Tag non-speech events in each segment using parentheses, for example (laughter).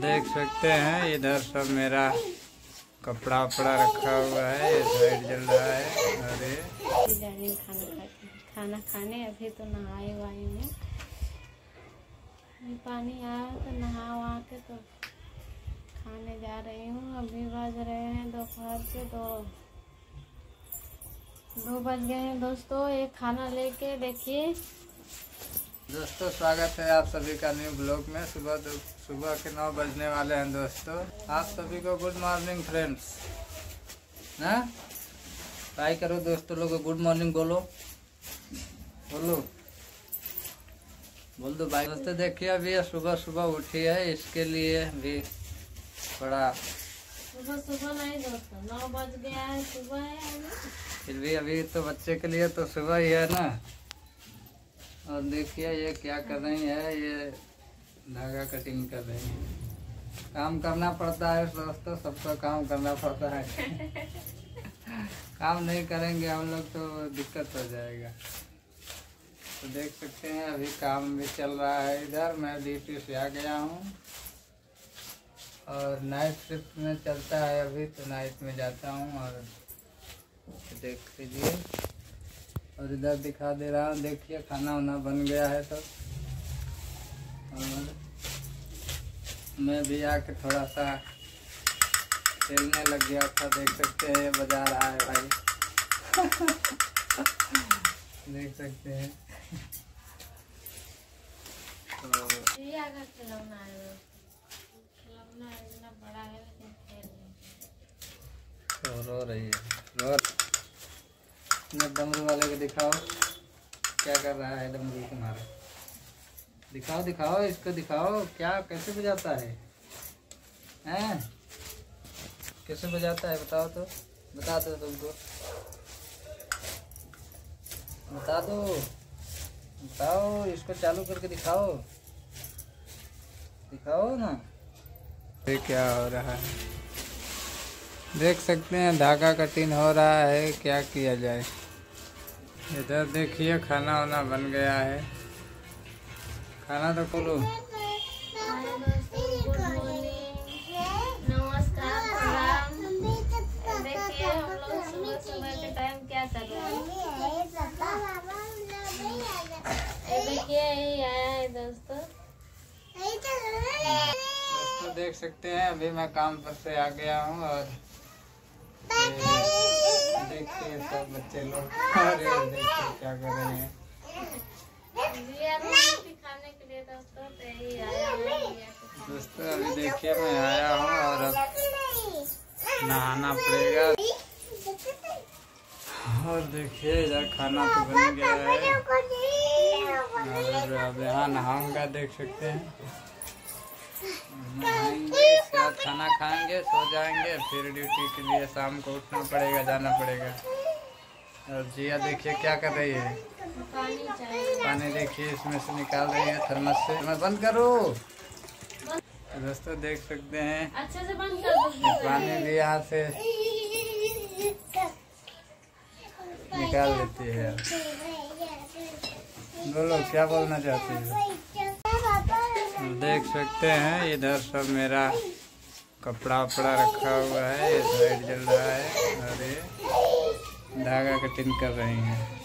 देख सकते हैं, इधर सब मेरा कपड़ा वपड़ा रखा हुआ है, ये साइड जल रहा है ये हूँ खाना खाने अभी तो नहाए वाए में पानी आया तो नहा वहा के तो खाने जा रही हूँ। अभी बज रहे हैं दोपहर के दो। दो बज गए हैं दोस्तों, एक खाना लेके देखिए। दोस्तों स्वागत है आप सभी का न्यू ब्लॉग में। सुबह दो सुबह के नौ बजने वाले हैं दोस्तों। आप सभी को गुड मॉर्निंग फ्रेंड्स ना? ट्राई करो दोस्तों लोग गुड मॉर्निंग बोलो। बोलो। बोल दो भाई दोस्तों देखिए अभी सुबह सुबह उठी है। इसके लिए भी बड़ा सुबह सुबह नहीं दोस्तों नौ बज गया है सुबह है फिर भी अभी तो बच्चे के लिए तो सुबह ही है ना। और देखिए ये क्या कर रही है, ये धागा कटिंग कर रही है। काम करना पड़ता है दोस्तों सबको काम करना पड़ता है। काम नहीं करेंगे हम लोग तो दिक्कत हो जाएगा। तो देख सकते हैं, अभी काम भी चल रहा है इधर। मैं ड्यूटी से आ गया हूँ। और नाइट शिफ्ट में चलता है अभी तो नाइट में जाता हूँ और देख लीजिए। और इधर दिखा दे रहा हूँ। देखिए खाना वाना बन गया है सब। और मैं भी आके थोड़ा सा खेलने लग गया था। देख सकते हैं ये बजा रहा है भाई। (laughs) देख सकते हैं। तो ये आकर खिलौना दोस्तों। खिलौना इतना बड़ा लेकिन खेल नहीं। तो रो रही है। रो डमरू वाले को दिखाओ। क्या कर रहा है डमरू तुम्हारा? दिखाओ दिखाओ, इसको दिखाओ। क्या, कैसे बजाता है? हैं? कैसे बजाता है, बताओ तो। बता दो तुमको। बता दो। बताओ, इसको चालू करके दिखाओ। दिखाओ ना। ये क्या हो रहा है? देख सकते हैं, धागा कटिंग हो रहा है। क्या किया जाए? इधर देखिए खाना वाना बन गया है। खाना तो खोलो। दोस्तों। देख सकते हैं अभी मैं काम पर से आ गया हूँ और ये देखिए सब बच्चे लोग क्या कर रहे हैं के लिए दोस्तों तो यही आया है। दोस्तों, अभी देखिए, मैं आया हूँ और अब नहाना पड़ेगा। और देखिए, इधर खाना तो बन गया है। और अब यहाँ नहाऊँगा, देख सकते हैं। खाना खाएँगे सो जाएँगे फिर ड्यूटी के लिए शाम को उठना पड़ेगा जाना पड़ेगा। और जिया देखिए क्या कर रही है? पानी पानी देखिए इसमें से निकाल रही है थर्मस से। मैं बंद करो? दोस्तों देख सकते हैं। अच्छे से बंद कर दो। पानी भी यहाँ से निकाल देती है। बोलो क्या बोलना चाहती हो? देख सकते हैं इधर सब मेरा कपड़ा वपड़ा रखा हुआ है ये साइड जल रहा है और ये धागा कटिंग कर रही हैं।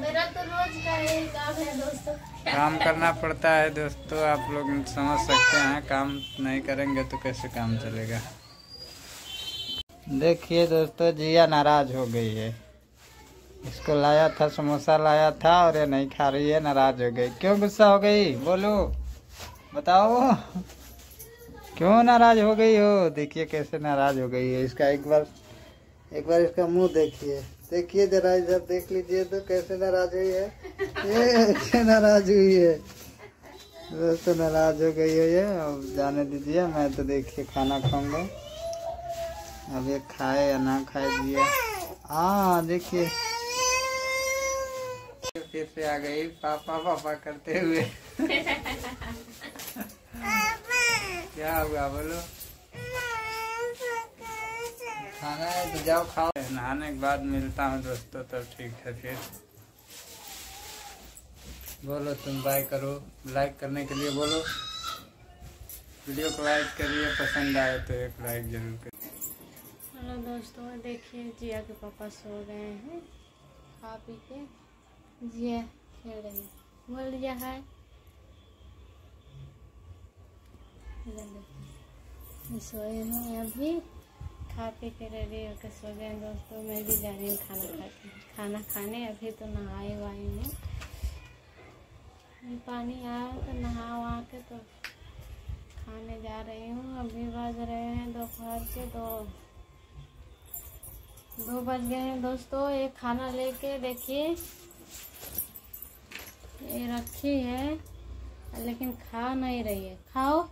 मेरा तो रोज का यही काम है दोस्तों। काम करना पड़ता है दोस्तों आप लोग समझ सकते हैं काम नहीं करेंगे तो कैसे काम चलेगा। देखिए दोस्तों जिया नाराज़ हो गई है। इसको लाया था समोसा लाया था और ये नहीं खा रही है नाराज़ हो गई। क्यों गुस्सा हो गई? बोलो। बताओ। क्यों नाराज़ हो गई हो? देखिए कैसे नाराज़ हो गई है इसका एक बार एक बार इसका मुँह देखिए। देखिए जरा इधर देख लीजिए तो कैसे नाराज़ हुई है। ये कैसे नाराज़ हुई है। दोस्तों नाराज़ हो गई है ये। अब जाने दीजिए, मैं तो देखिए खाना खाऊँगा। अब ये खाए या ना खाए दिया हाँ देखिए। फिर से आ गई, पापा पापा करते हुए। क्या हुआ बोलो? खाना है तो जाओ खाओ। नहाने के बाद मिलता हूँ दोस्तों तब ठीक है फिर। बोलो तुम बाय करो। लाइक करने के लिए बोलो। वीडियो को लाइक करिए, पसंद आए तो एक लाइक ज़रूर करिए। हेलो दोस्तों, देखिए, जिया के पापा सो गए हैं। खा पी के? जिया खेल रही है। बोल दिया है इधर देखिए। ये सोए हैं अभी खा पी के रेडी होकर सो गए दोस्तों। मैं भी जा रही हूँ खाना खा के खाना खाने, अभी तो नहाए वाए हैं। पानी आया तो नहा वहा के तो खाने जा रही हूँ। अभी बज रहे हैं दोपहर के दो। दो बज गए हैं दोस्तों। ये खाना लेके देखिए। ये रखी है, लेकिन खा नहीं रही है। खाओ।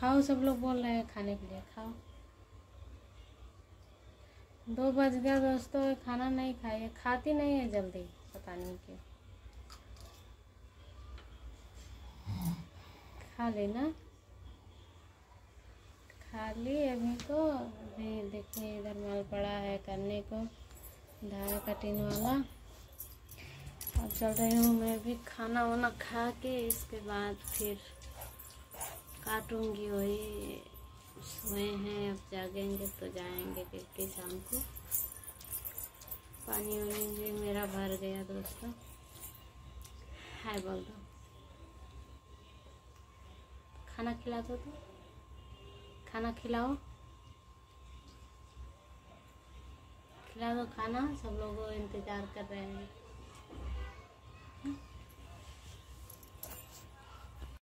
खाओ, सब लोग बोल रहे हैं खाने के लिए, खाओ। दो बज गया दोस्तों, खाना नहीं खाई खाती नहीं है जल्दी, पता नहीं क्यों। खा लेना खा ली अभी तो अभी देखिए इधर माल पड़ा है करने को, धारा कटिंग वाला। अब चल रही हूँ मैं भी खाना वाना खा के, इसके बाद फिर काटूँगी वही सोए हैं, अब जागेंगे तो जाएँगे क्योंकि शाम को। पानी वानी भी मेरा भर गया दोस्तों। हाय बोल दो खाना खिला दो तो खाना खिलाओ। खिला दो खाना, सब लोग इंतज़ार कर रहे हैं।